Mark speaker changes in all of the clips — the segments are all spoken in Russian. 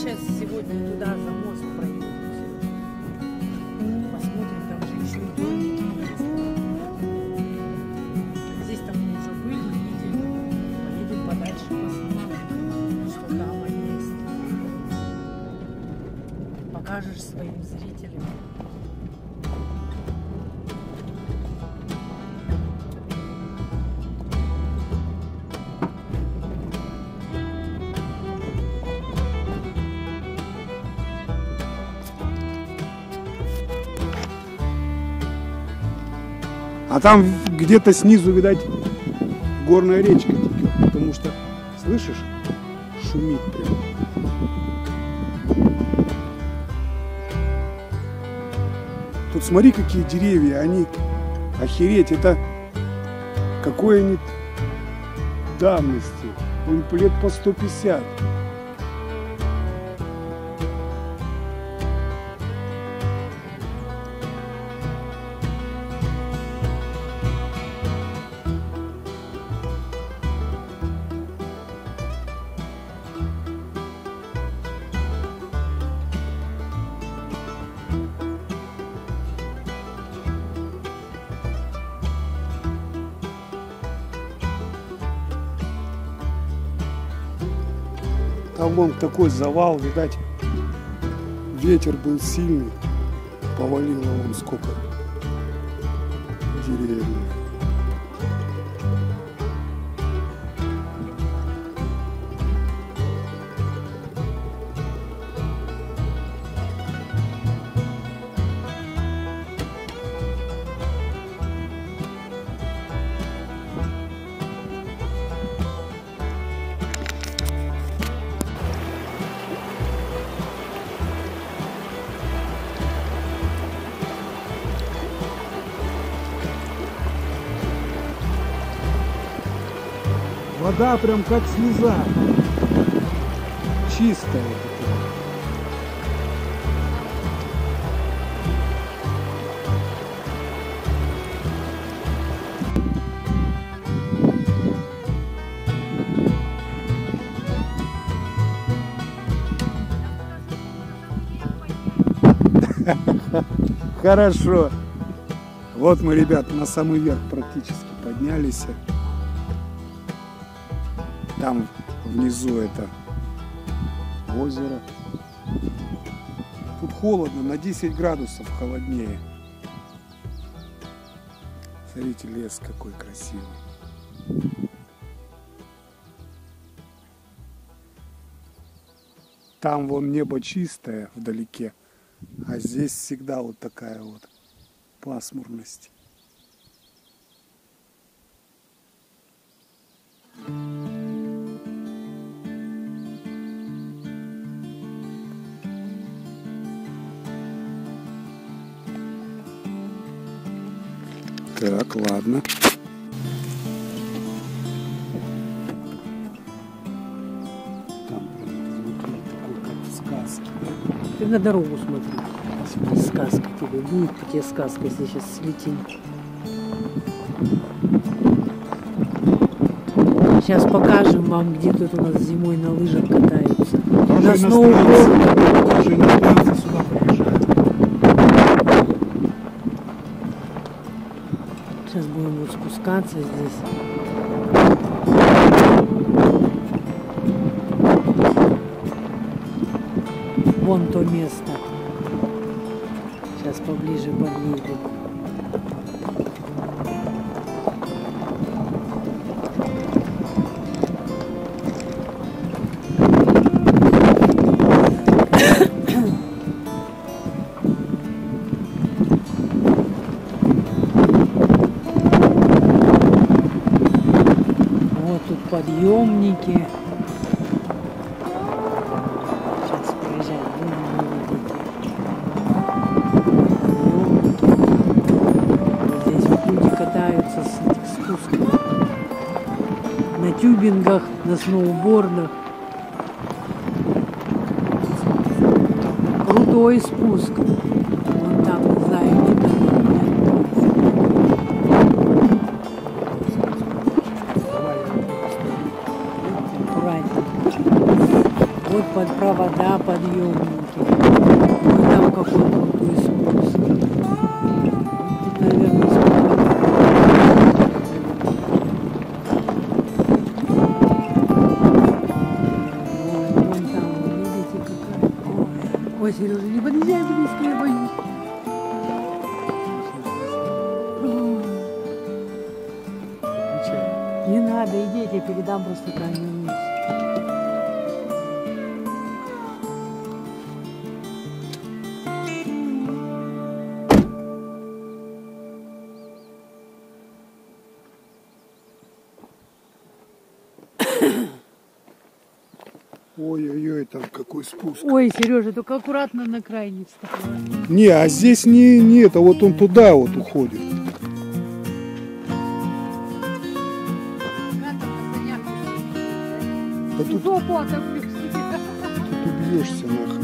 Speaker 1: сейчас сегодня туда за мост проедем. Посмотрим, там же еще и домики. Здесь там мы уже были, видели. Поедем подальше, посмотрим, что там есть. Покажешь своим зрителям.
Speaker 2: Там где-то снизу, видать, горная речка текет, потому что, слышишь, шумит прям. Тут смотри, какие деревья, они, охереть, это какой они давности, им лет по 150. Там вон такой завал, видать, ветер был сильный, повалило вон сколько деревьев. Вода прям как слеза. Чистая. Хорошо. Вот мы, ребят, на самый верх практически поднялись. Там внизу это озеро. Тут холодно, на 10 градусов холоднее. Смотрите, лес какой красивый. Там вон небо чистое вдалеке, а здесь всегда вот такая вот пасмурность. Так, ладно. Там, смотри, такой, как в сказке.
Speaker 1: Ты на дорогу смотри. Сказка тебе будет, тебе сказка, если сейчас слетим. Сейчас покажем вам, где тут у нас зимой на лыжах катаются.
Speaker 2: Тоже
Speaker 1: на сноуборде. Будем вот спускаться здесь. Вон то место. Сейчас поближе подъедем. подъемники. Сейчас проезжаем. Здесь вот люди катаются с этих спусков. На тюбингах, на сноубордах. Крутой спуск. Вот под провода подъемники. Вон там какой крутой спуск. Тут, наверное, сколько Вон, там, видите, какая. Ой, Ой, Сережа, не подъезжай близко, я боюсь. Ой, Не надо, идите, передам просто камеру
Speaker 2: Ой-ой-ой, там какой спуск.
Speaker 1: Ой, Сережа, только аккуратно на край не.
Speaker 2: Не, а здесь не, не это, вот он туда вот уходит. Да тут, тут убьешься нахрен.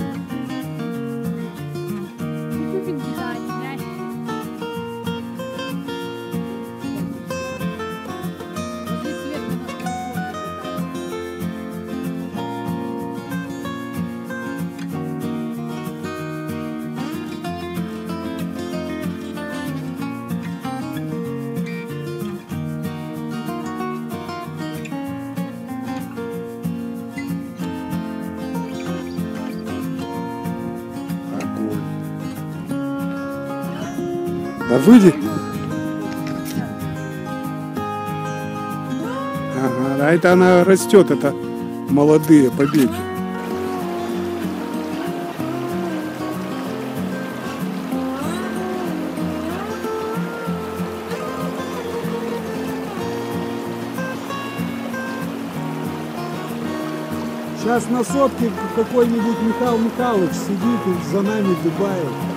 Speaker 2: Да выйди. Ага, а это она растет, это молодые побеги. Сейчас на сотке какой-нибудь Михаил Михайлович сидит и за нами дубает.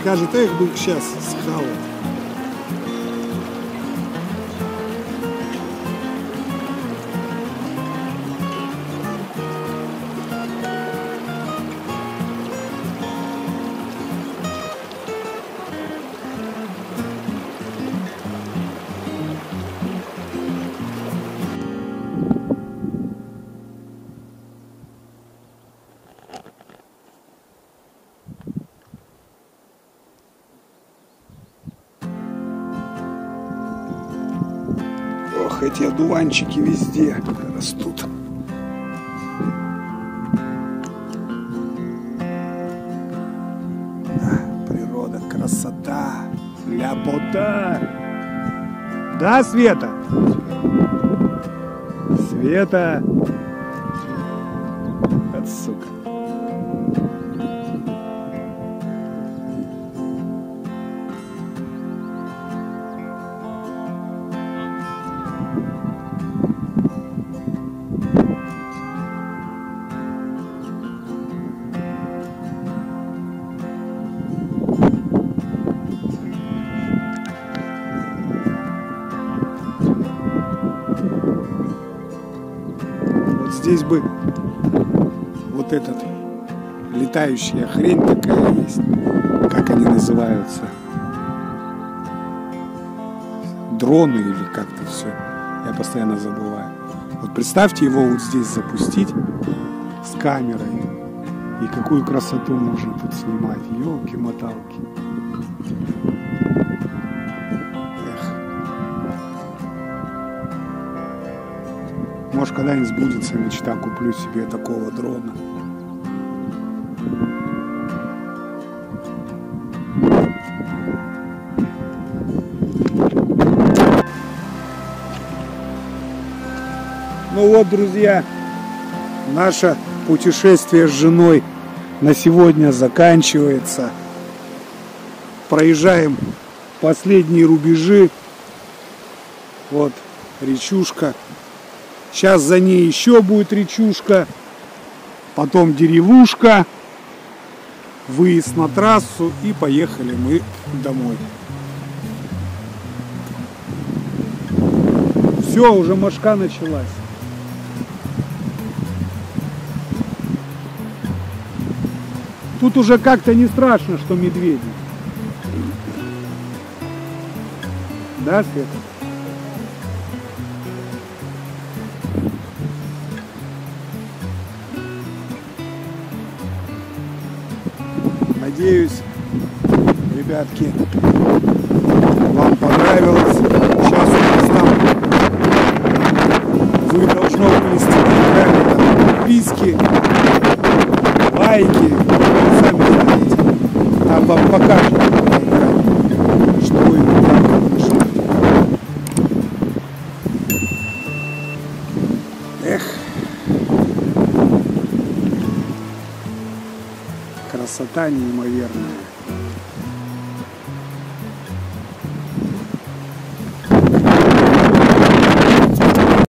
Speaker 2: Скажет, эх бы сейчас схавать. Ох, эти одуванчики везде растут. А, природа, красота, ляпота. Да, Света? Света. От сука. Здесь бы вот этот летающая хрень такая есть. Как они называются? Дроны или как-то все. Я постоянно забываю. Вот представьте его вот здесь запустить с камерой. И какую красоту можно тут снимать. Елки-моталки. Может, когда-нибудь сбудется мечта, куплю себе такого дрона. Ну вот, друзья, наше путешествие с женой на сегодня заканчивается. Проезжаем последние рубежи. Вот речушка. Сейчас за ней еще будет речушка. Потом деревушка. Выезд на трассу и поехали мы домой. Все, уже мошка началась. Тут уже как-то не страшно, что медведи. Да, Света? Надеюсь, ребятки, вам понравилось. Сейчас у нас там вы экране там подписки, лайки, сами знаете. Там вам покажут Красота неимоверная.